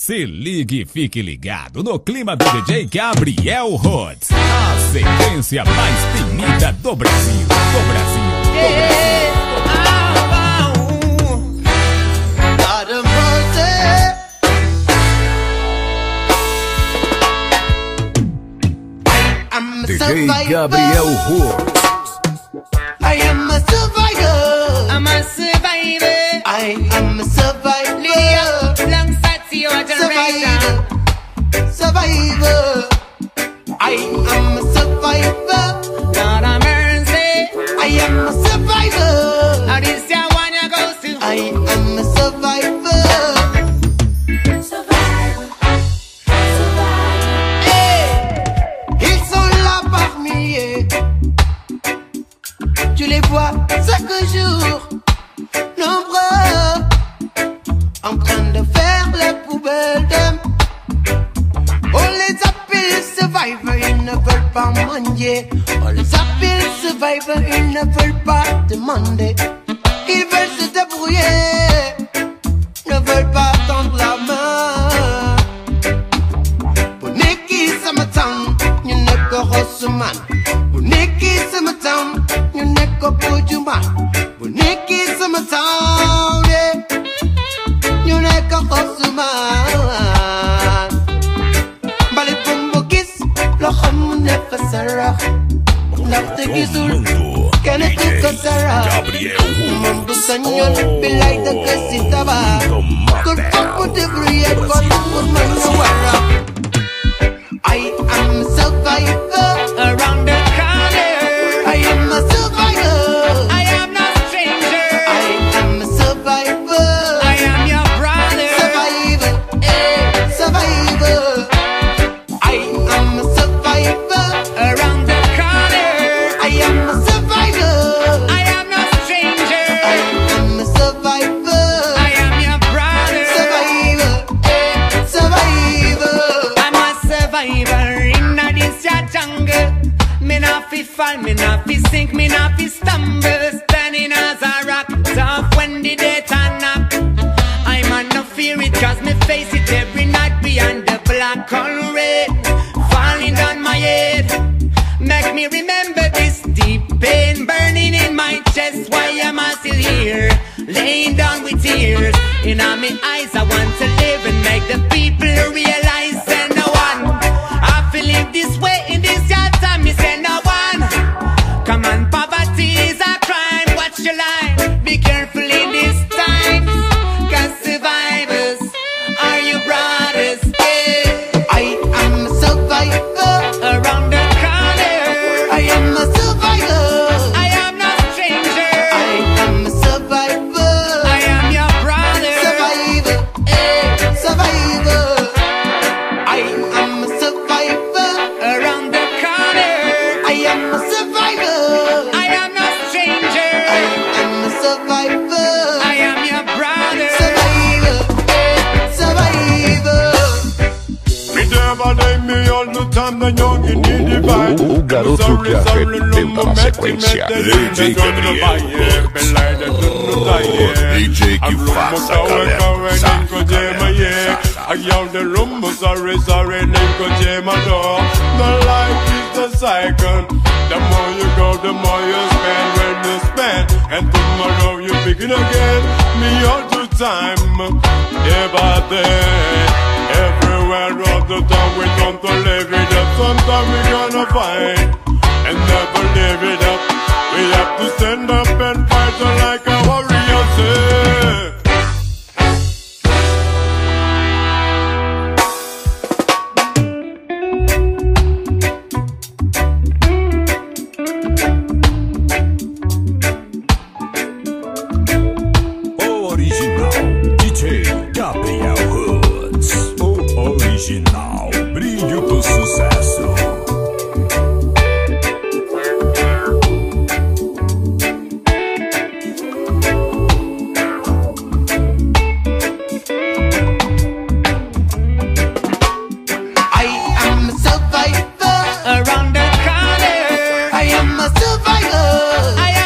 Se ligue e fique ligado no clima do DJ Gabriel Rhodes. A sequência mais temida do Brasil. Do Brasil. Do Brasil. DJ. Gabriel Rhodes. I am a survivor. I'm a survivor. I am a survivor. Survivor. I am a survivor. Lord have mercy. I am a survivor. demander. On les appelle survivors, ils ne veulent pas demander. Ils veulent se débrouiller, ne veulent pas tendre la main. Boneki se matan, you ne go rosuman. Boneki se matan, you ne go bujuman. You ne go rosuman. Kenn ku ko sarax. Gabriel Moom bu sañoon bi lay dëkk si tabax. Kon foog mu débrouiller kon pour mën a. I am a survivor. Around not fi fall, me not fi sink, me not fi stumble. Standing as a rock, tough when the day turn up. I man no fear it, cause me face it every night beyond the black and red. Falling down my head, make me remember this deep pain burning in my chest. Why am I still here? Laying down with tears in all my eyes. I want to live and make the people realize O- o garoto que arrebenta na sequência. DJ Gabriel. DJ que faz a galera I yell the rumble, sorry, sorry, name go jam door. The life is a cycle. The more you spend when you spend. And tomorrow you begin again. Me all the time. Day by day. Everywhere all the time we come to live it up. Sometime we gonna fight and never live it up. We have to stand up and fight like a warrior. Brilho do sucesso. I am a survivor around the corner. I am a survivor.